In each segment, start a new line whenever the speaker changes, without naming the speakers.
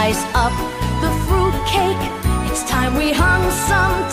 Slice up the fruitcake. It's time we hung some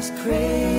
by his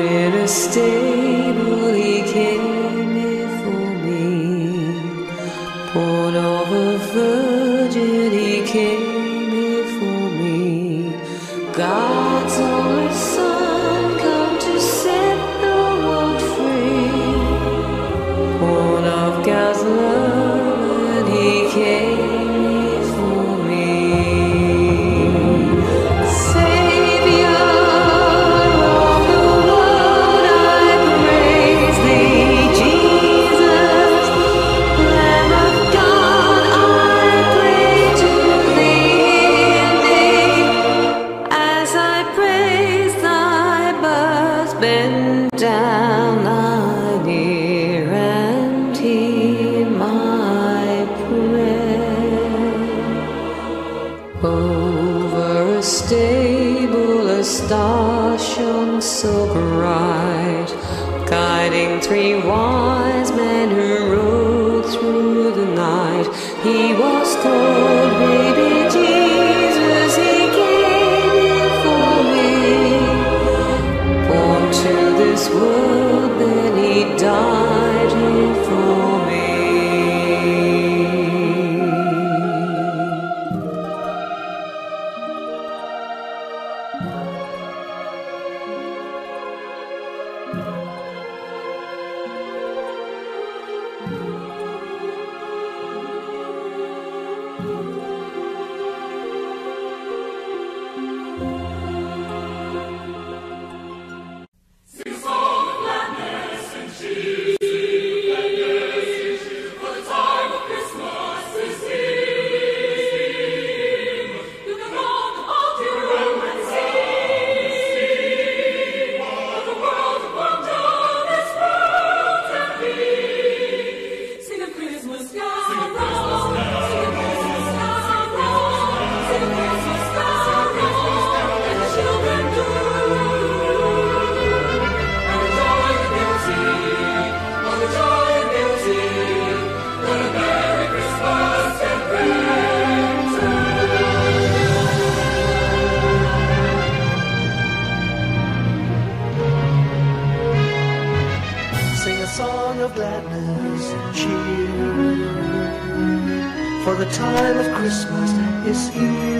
For
in a
time of Christmas is here.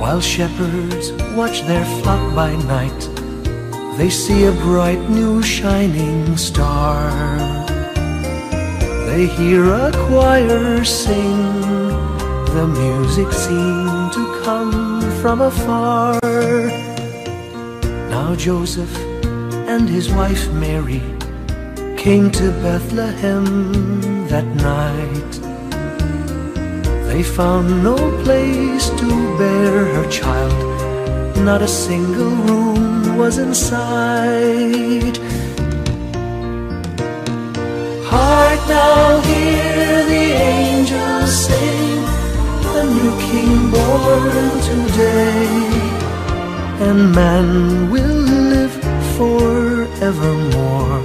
While shepherds watch their flock by night, they see a bright new shining star. They hear a choir sing, the music seemed to come from afar. Now Joseph and his wife Mary came to Bethlehem that night. They found no place to bear her child, not a single room was in sight. Heart now hear the angels sing, a new king born today, and man will live forevermore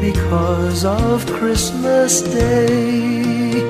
because of Christmas Day.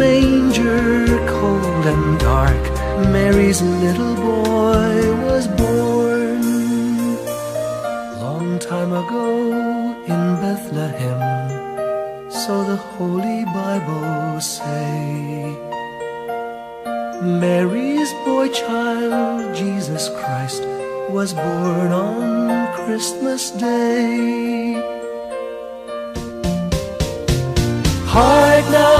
manger cold and dark, Mary's little boy was born. Long time ago in Bethlehem, so the Holy Bible say. Mary's boy child, Jesus Christ, was born on Christmas Day. Heart now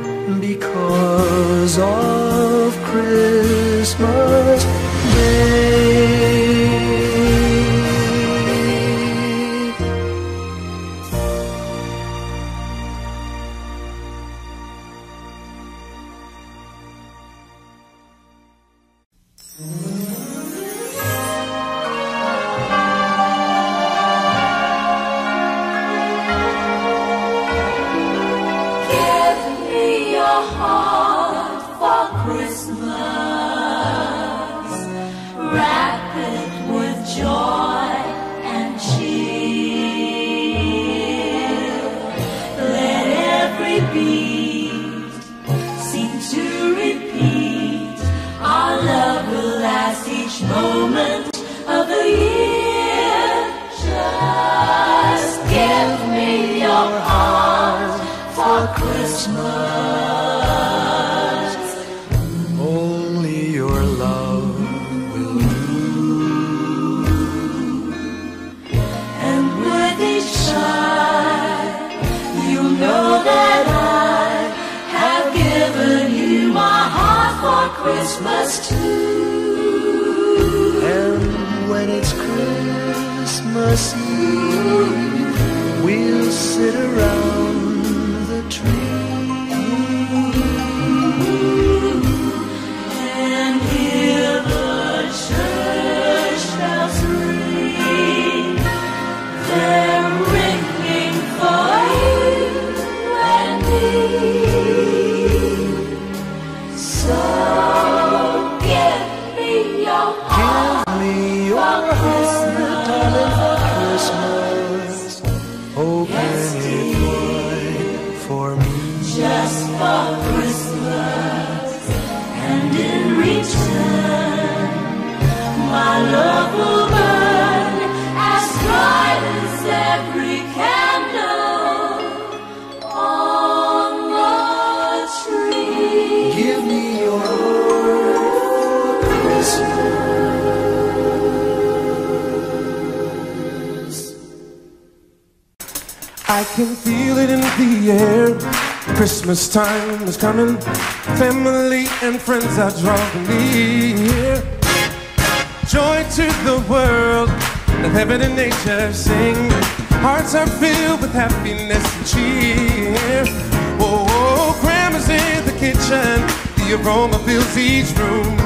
because of Christmas Day.
Can feel it in the air. Christmas time is coming. Family and friends are drawing near. Joy to the world. Let heaven and nature sing. Hearts are filled with happiness and cheer. Oh, oh, grandma's in the kitchen. The aroma fills each room.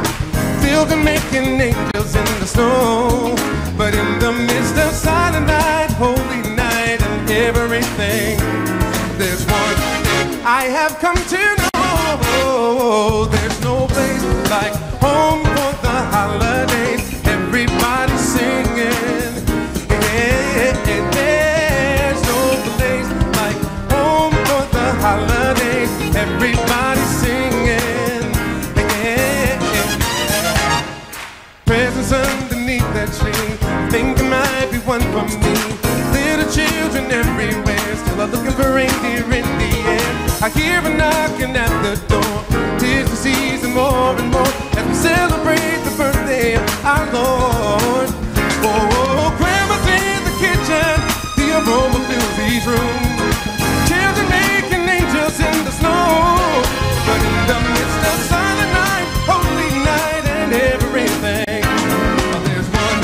And making angels in the snow. But in the midst of silent night, and everything, there's one I have come to know. There's no place like home for the holidays. Everybody singing. Yeah, there's no place like home for the holidays. Everybody singing. Yeah. Presents underneath that tree. Think it might be one for me. Children everywhere still are looking for reindeer in the air. I hear a knocking at the door. Tis the season more and more as we celebrate the birthday of our Lord. Oh, grandma's in the kitchen. The aroma fills each room. Children making angels in the snow. But in the midst of silent night, holy night, and everything, there's one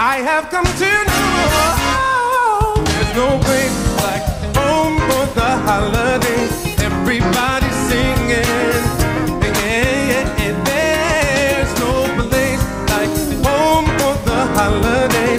I have come to holidays. Everybody singing. There's no place like home for the.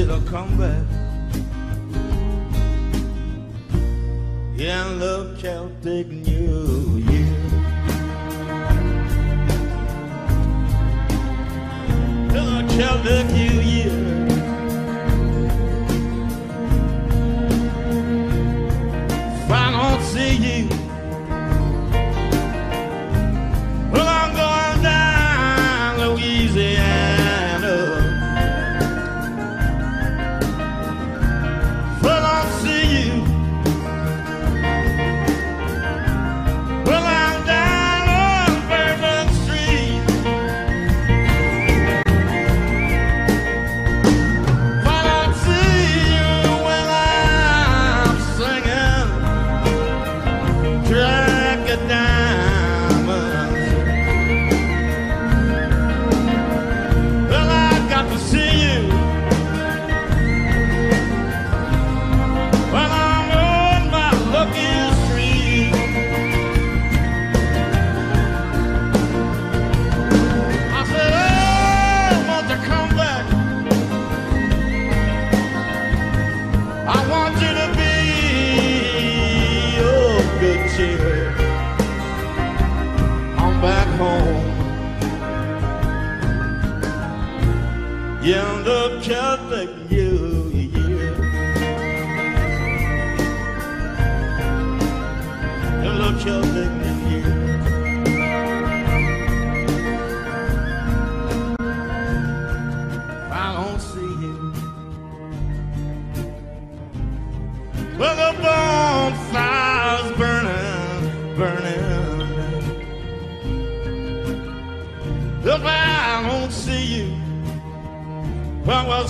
It'll come back. Yeah, I love Celtic New Year. Till Celtic New Year.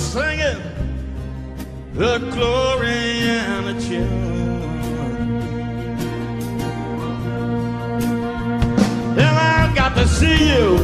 Singing the glory and the tune. And I've got to see you.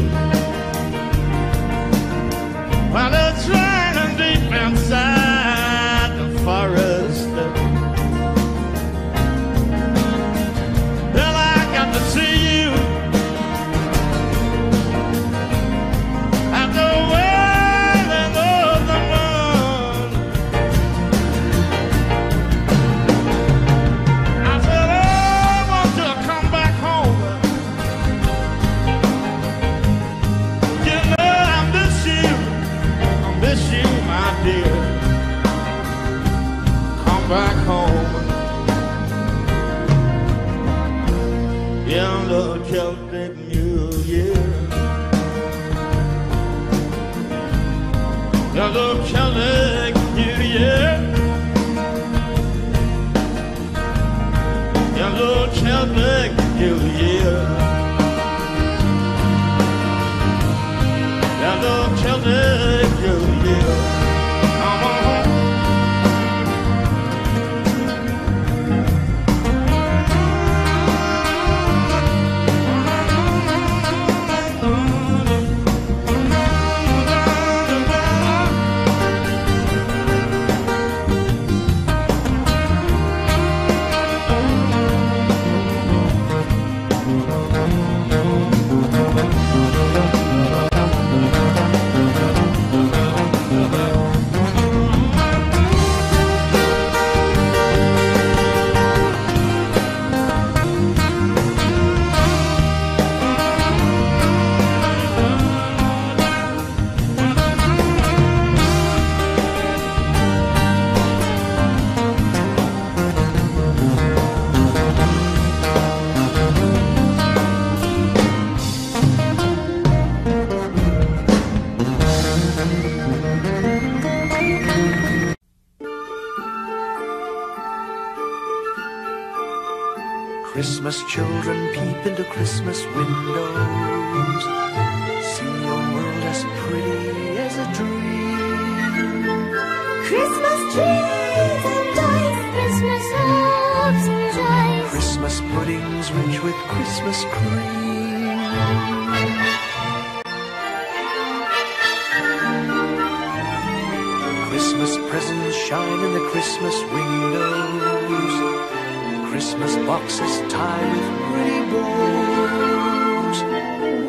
Christmas windows. Boxes tied with pretty bows.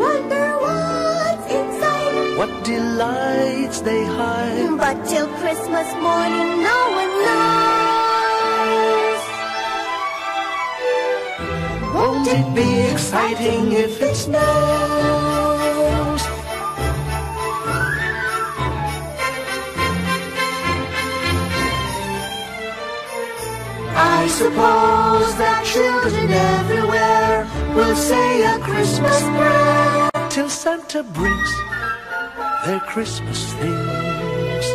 Wonder what's inside.
What delights they hide.
But till Christmas morning, no one knows.
Won't it be exciting if it snows? I suppose that children everywhere will say a Christmas prayer till Santa brings their Christmas things.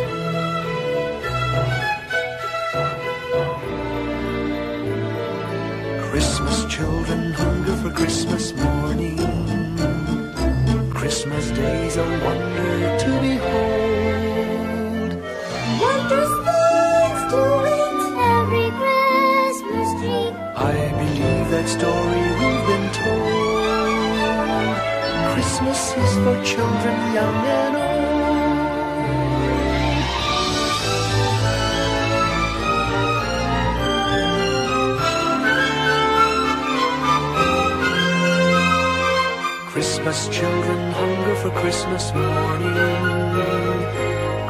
Christmas children hunger for Christmas morning. Christmas day's a wonder to behold. Is for children young and old. Christmas children hunger for Christmas morning.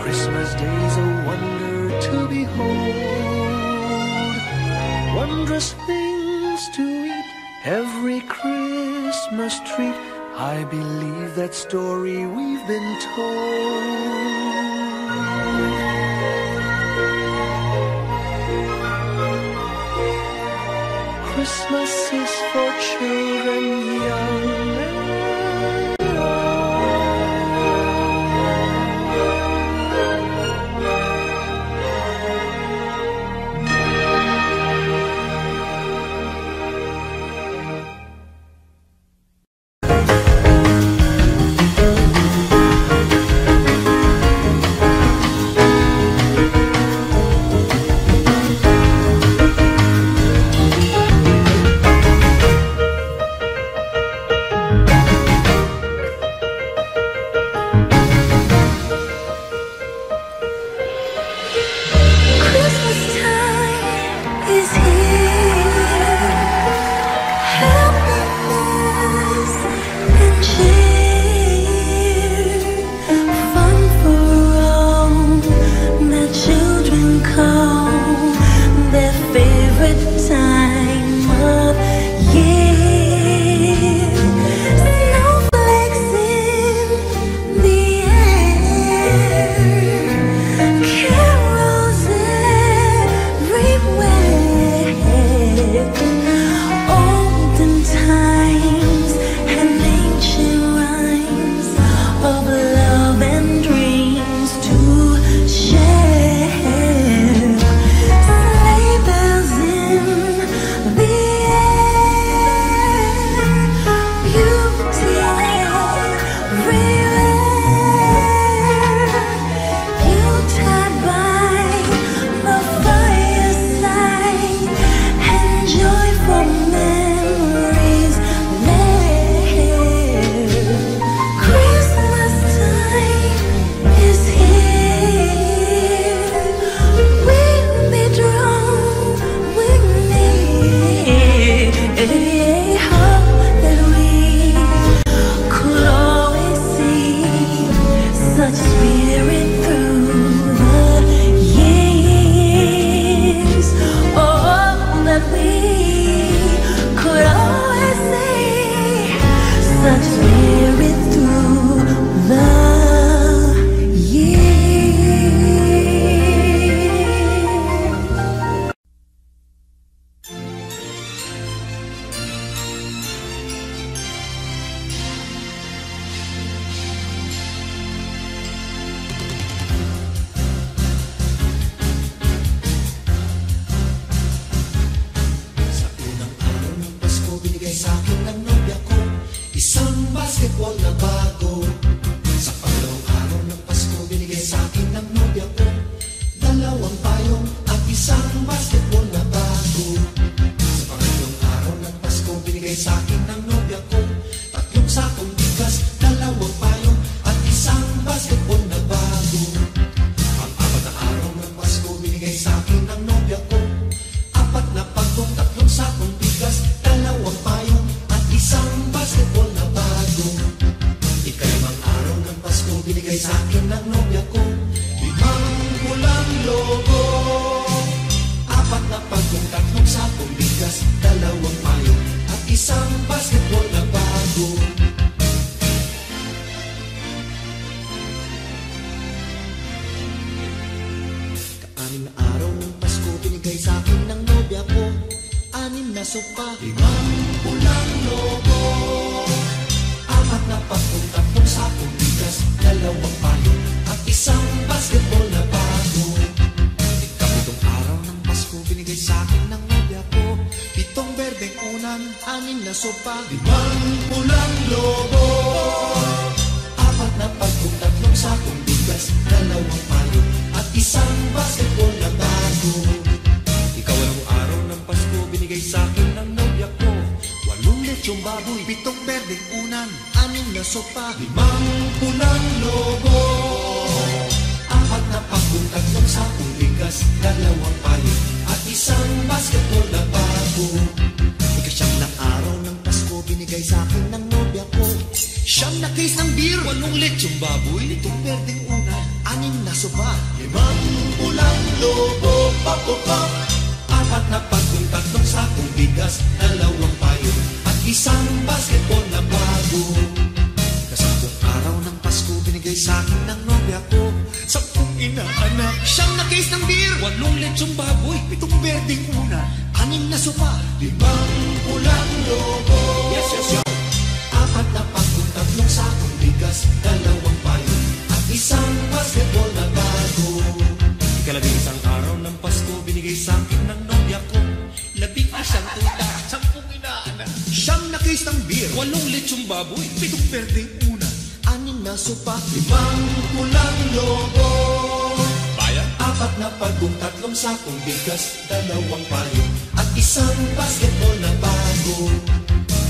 Christmas day's a wonder to behold. Wondrous things to eat, every Christmas treat. I believe that story we've been told.
Christmas is for children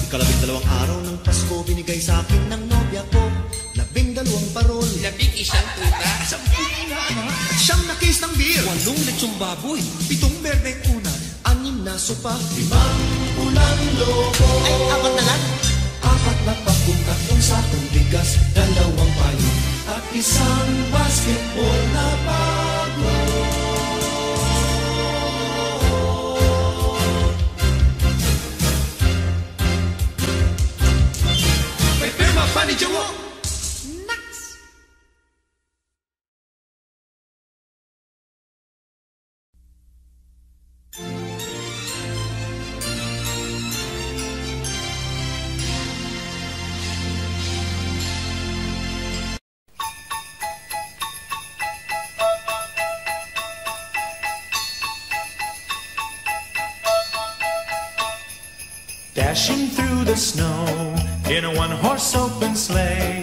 Ikalabing
dalawang
araw ng Pasko, binigay sa akin ng nobya ko. Labing dalawang parol.
Labing isang tuta.
Sampung na anak. Siyam na ng beer.
Walong lechong baboy.
Pitong berdeng una.
Anim na sopa. Limang ulang loko.
Ay, apat na lang.
Apat na pakong tatlong sakong bigas. Dalawang payo. At isang basketball na
pa.
Dashing through the snow in a one horse open sleigh.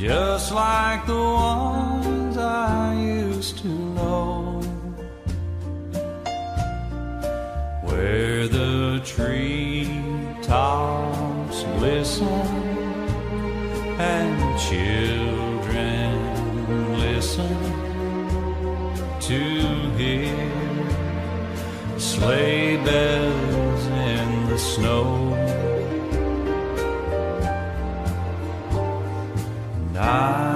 just
like the ones I used to know, where the tree tops glisten and children listen to hear sleigh bells in the snow. I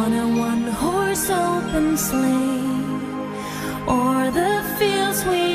on a one horse open sleigh, o'er the fields we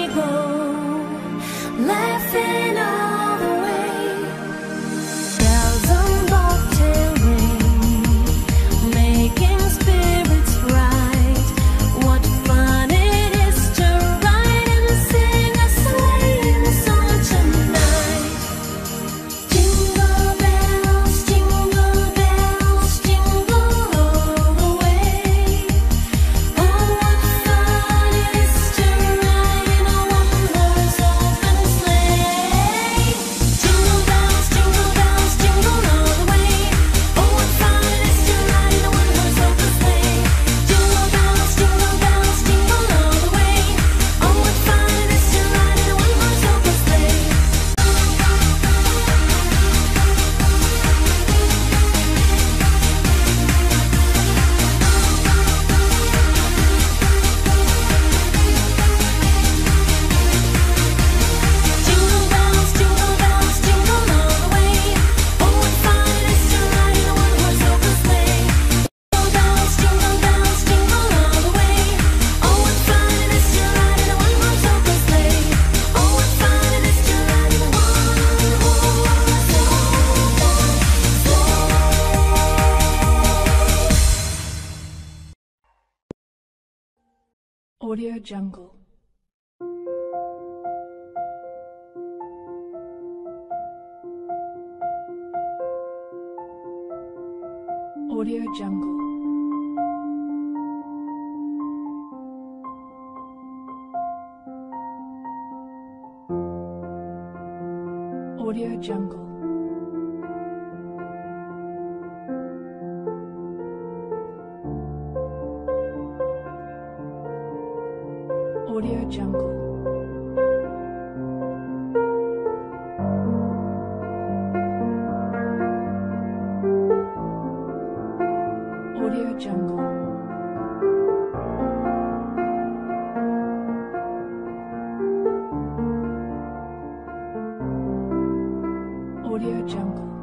Audio Jungle.